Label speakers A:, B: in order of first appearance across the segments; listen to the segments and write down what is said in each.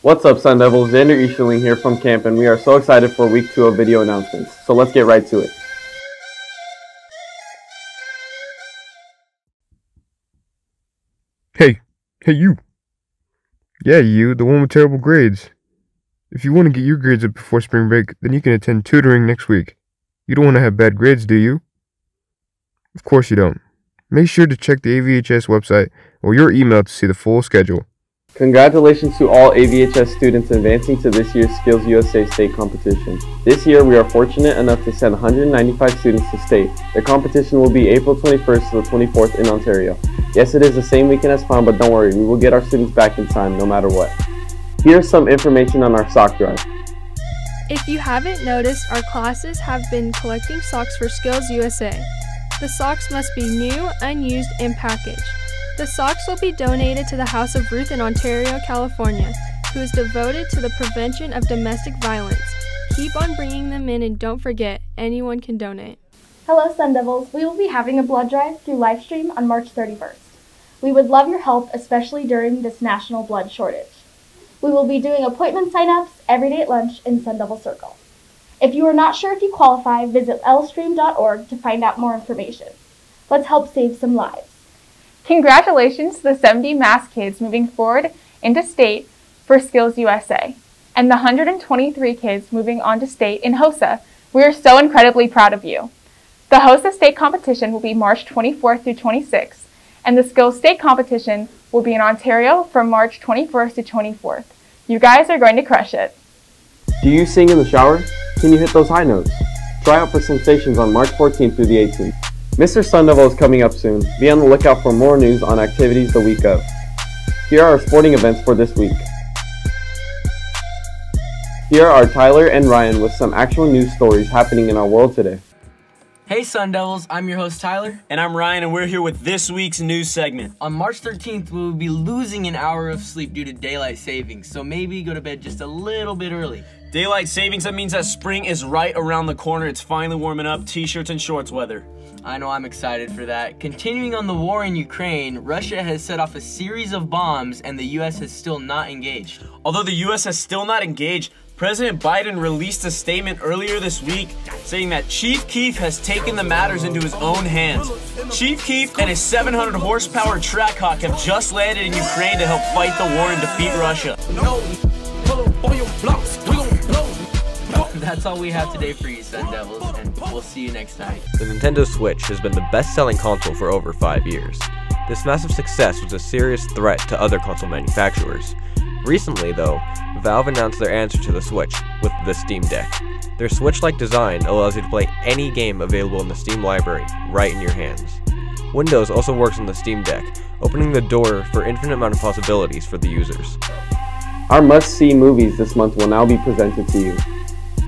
A: What's up, Sun Devils? Xander Easterling here from camp, and we are so excited for week two of video announcements. So let's get right to it.
B: Hey, hey, you. Yeah, you, the one with terrible grades. If you want to get your grades up before spring break, then you can attend tutoring next week. You don't want to have bad grades, do you? Of course you don't. Make sure to check the AVHS website or your email to see the full schedule.
A: Congratulations to all AVHS students advancing to this year's Skills USA state competition. This year, we are fortunate enough to send 195 students to state. The competition will be April 21st to the 24th in Ontario. Yes, it is the same weekend as fun, but don't worry, we will get our students back in time no matter what. Here's some information on our sock drive.
C: If you haven't noticed, our classes have been collecting socks for Skills USA. The socks must be new, unused, and packaged. The socks will be donated to the House of Ruth in Ontario, California, who is devoted to the prevention of domestic violence. Keep on bringing them in and don't forget, anyone can donate.
D: Hello, Sun Devils. We will be having a blood drive through LifeStream on March 31st. We would love your help, especially during this national blood shortage. We will be doing appointment sign-ups every day at lunch in Sun Devil Circle. If you are not sure if you qualify, visit lstream.org to find out more information. Let's help save some lives.
E: Congratulations to the 70 Mass kids moving forward into state for Skills USA and the 123 kids moving on to state in HOSA. We are so incredibly proud of you. The HOSA state competition will be March 24th through 26th, and the Skills state competition will be in Ontario from March 21st to 24th. You guys are going to crush it.
A: Do you sing in the shower? Can you hit those high notes? Try out for Sensations on March 14th through the 18th. Mr. Sun Devil is coming up soon. Be on the lookout for more news on activities the week of. Here are our sporting events for this week. Here are Tyler and Ryan with some actual news stories happening in our world today.
F: Hey Sun Devils, I'm your host Tyler.
G: And I'm Ryan, and we're here with this week's news segment.
F: On March 13th, we will be losing an hour of sleep due to daylight savings, so maybe go to bed just a little bit early.
G: Daylight savings, that means that spring is right around the corner. It's finally warming up, t shirts and shorts weather.
F: I know I'm excited for that. Continuing on the war in Ukraine, Russia has set off a series of bombs, and the US has still not engaged.
G: Although the US has still not engaged, President Biden released a statement earlier this week saying that Chief Keef has taken the matters into his own hands. Chief Keef and his 700 horsepower Trackhawk have just landed in Ukraine to help fight the war and defeat Russia.
F: That's all we have today for you, Sun Devils, and we'll see you next time.
H: The Nintendo Switch has been the best selling console for over five years. This massive success was a serious threat to other console manufacturers. Recently, though, Valve announced their answer to the Switch with the Steam Deck. Their Switch like design allows you to play any game available in the Steam library right in your hands. Windows also works on the Steam Deck, opening the door for infinite amount of possibilities for the users.
A: Our must see movies this month will now be presented to you.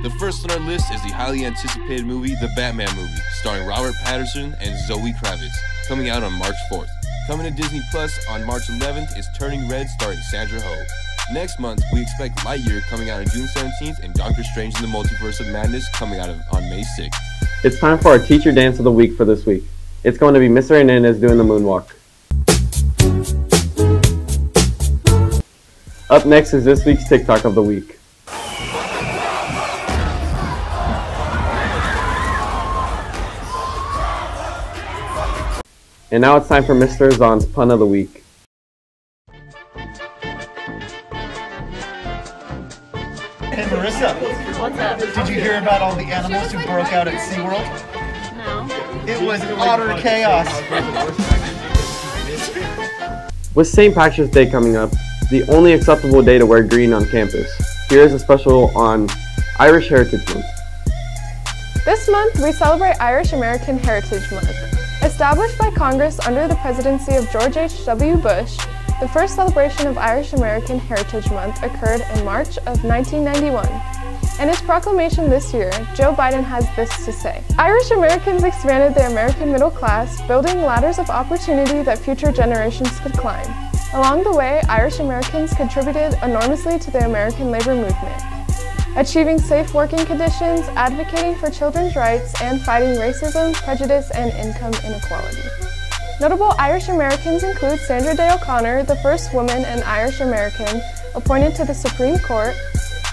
I: The first on our list is the highly anticipated movie The Batman Movie, starring Robert Pattinson and Zoe Kravitz, coming out on March 4th. Coming to Disney Plus on March 11th is Turning Red starring Sandra Ho. Next month, we expect Lightyear coming out on June 17th and Doctor Strange in the Multiverse of Madness coming out on May 6th.
A: It's time for our teacher dance of the week for this week. It's going to be Mr. Hernandez doing the moonwalk. Up next is this week's TikTok of the week. And now it's time for Mr. Azan's pun of the week.
J: Hey Marissa,
K: What's up?
J: did you hear about all the animals who broke out at SeaWorld?
K: No.
J: It was utter chaos.
A: With St. Patrick's Day coming up, the only acceptable day to wear green on campus. Here's a special on Irish Heritage Month.
E: This month, we celebrate Irish American Heritage Month. Established by Congress under the presidency of George H.W. Bush, the first celebration of Irish American Heritage Month occurred in March of 1991. In his proclamation this year, Joe Biden has this to say Irish Americans expanded the American middle class, building ladders of opportunity that future generations could climb. Along the way, Irish Americans contributed enormously to the American labor movement, achieving safe working conditions, advocating for children's rights, and fighting racism, prejudice, and income inequality. Notable Irish Americans include Sandra Day O'Connor, the first woman and Irish American appointed to the Supreme Court,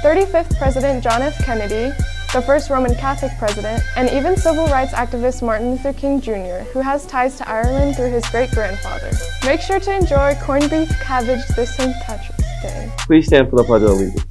E: 35th President John F. Kennedy, the first Roman Catholic president, and even civil rights activist Martin Luther King Jr., who has ties to Ireland through his great grandfather. Make sure to enjoy corned beef cabbage this St. Patrick's Day.
A: Please stand for the Pledge of Allegiance.